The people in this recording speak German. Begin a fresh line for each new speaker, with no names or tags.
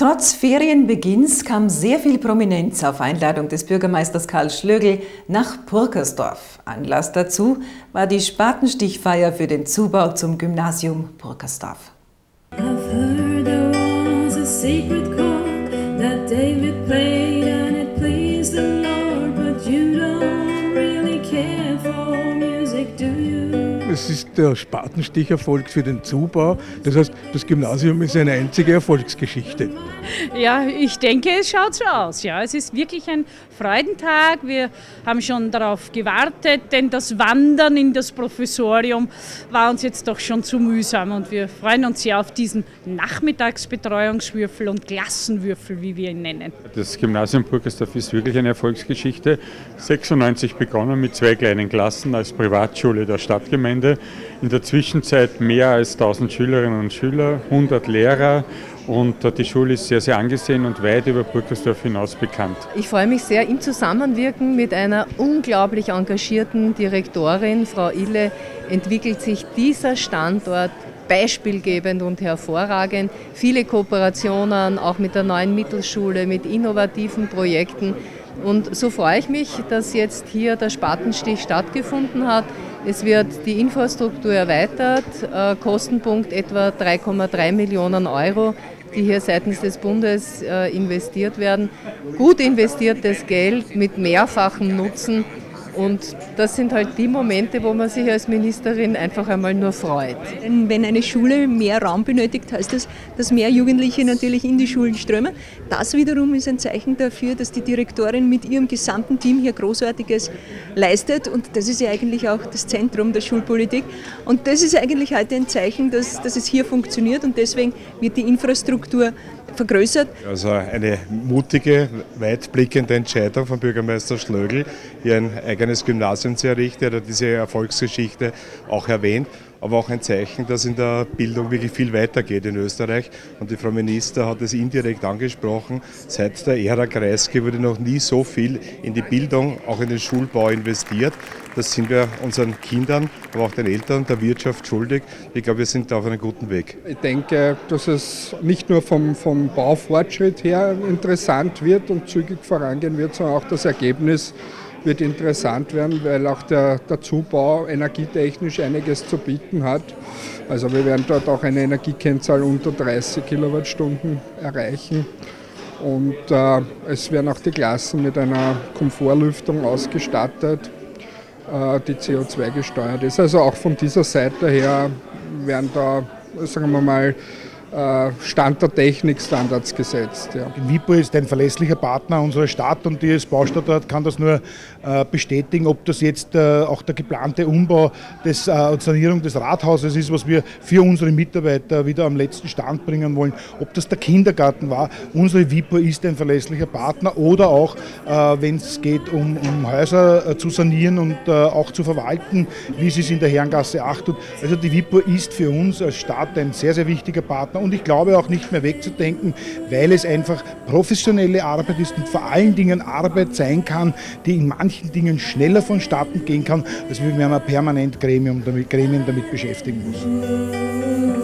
Trotz Ferienbeginns kam sehr viel Prominenz auf Einladung des Bürgermeisters Karl Schlögl nach Purkersdorf. Anlass dazu war die Spatenstichfeier für den Zubau zum Gymnasium Purkersdorf. Es ist der Spatensticherfolg für den Zubau. Das heißt, das Gymnasium ist eine einzige Erfolgsgeschichte.
Ja, ich denke, es schaut so aus. Ja, es ist wirklich ein Freudentag. Wir haben schon darauf gewartet, denn das Wandern in das Professorium war uns jetzt doch schon zu mühsam und wir freuen uns sehr auf diesen Nachmittagsbetreuungswürfel und Klassenwürfel, wie wir ihn nennen.
Das Gymnasium Burgersdorf ist wirklich eine Erfolgsgeschichte. 96 begonnen mit zwei kleinen Klassen als Privatschule der Stadtgemeinde. In der Zwischenzeit mehr als 1000 Schülerinnen und Schüler, 100 Lehrer und die Schule ist sehr, sehr angesehen und weit über Burgersdorf hinaus bekannt.
Ich freue mich sehr im Zusammenwirken mit einer unglaublich engagierten Direktorin, Frau Ille, entwickelt sich dieser Standort beispielgebend und hervorragend. Viele Kooperationen, auch mit der neuen Mittelschule, mit innovativen Projekten. Und so freue ich mich, dass jetzt hier der Spatenstich stattgefunden hat. Es wird die Infrastruktur erweitert, äh, Kostenpunkt etwa 3,3 Millionen Euro, die hier seitens des Bundes äh, investiert werden. Gut investiertes Geld mit mehrfachem Nutzen und das sind halt die Momente, wo man sich als Ministerin einfach einmal nur freut.
Wenn eine Schule mehr Raum benötigt, heißt das, dass mehr Jugendliche natürlich in die Schulen strömen. Das wiederum ist ein Zeichen dafür, dass die Direktorin mit ihrem gesamten Team hier Großartiges leistet. Und das ist ja eigentlich auch das Zentrum der Schulpolitik. Und das ist eigentlich heute ein Zeichen, dass, dass es hier funktioniert. Und deswegen wird die Infrastruktur vergrößert.
Also eine mutige, weitblickende Entscheidung von Bürgermeister Schlögl, hier ein eigenes Gymnasium zu errichten. Er hat diese Erfolgsgeschichte auch erwähnt aber auch ein Zeichen, dass in der Bildung wirklich viel weitergeht in Österreich. Und die Frau Minister hat es indirekt angesprochen. Seit der Ära Kreisky wurde noch nie so viel in die Bildung, auch in den Schulbau investiert. Das sind wir unseren Kindern, aber auch den Eltern, der Wirtschaft schuldig. Ich glaube, wir sind auf einem guten Weg.
Ich denke, dass es nicht nur vom, vom Baufortschritt her interessant wird und zügig vorangehen wird, sondern auch das Ergebnis wird interessant werden, weil auch der, der Zubau energietechnisch einiges zu bieten hat. Also wir werden dort auch eine Energiekennzahl unter 30 Kilowattstunden erreichen. Und äh, es werden auch die Klassen mit einer Komfortlüftung ausgestattet, äh, die CO2 gesteuert ist. Also auch von dieser Seite her werden da, sagen wir mal, Stand der Technik Standards gesetzt. Ja.
WIPO ist ein verlässlicher Partner unserer Stadt und die als Baustadtort kann das nur äh, bestätigen, ob das jetzt äh, auch der geplante Umbau des, und Sanierung des Rathauses ist, was wir für unsere Mitarbeiter wieder am letzten Stand bringen wollen, ob das der Kindergarten war. Unsere WIPO ist ein verlässlicher Partner oder auch, wenn es geht, um, um Häuser zu sanieren und auch zu verwalten, wie es es in der Herrengasse 8 tut. Also die WIPO ist für uns als Stadt ein sehr, sehr wichtiger Partner und ich glaube auch nicht mehr wegzudenken, weil es einfach professionelle Arbeit ist und vor allen Dingen Arbeit sein kann, die in manchen Dingen schneller vonstatten gehen kann, als wenn man permanent Gremium damit, Gremien damit beschäftigen muss.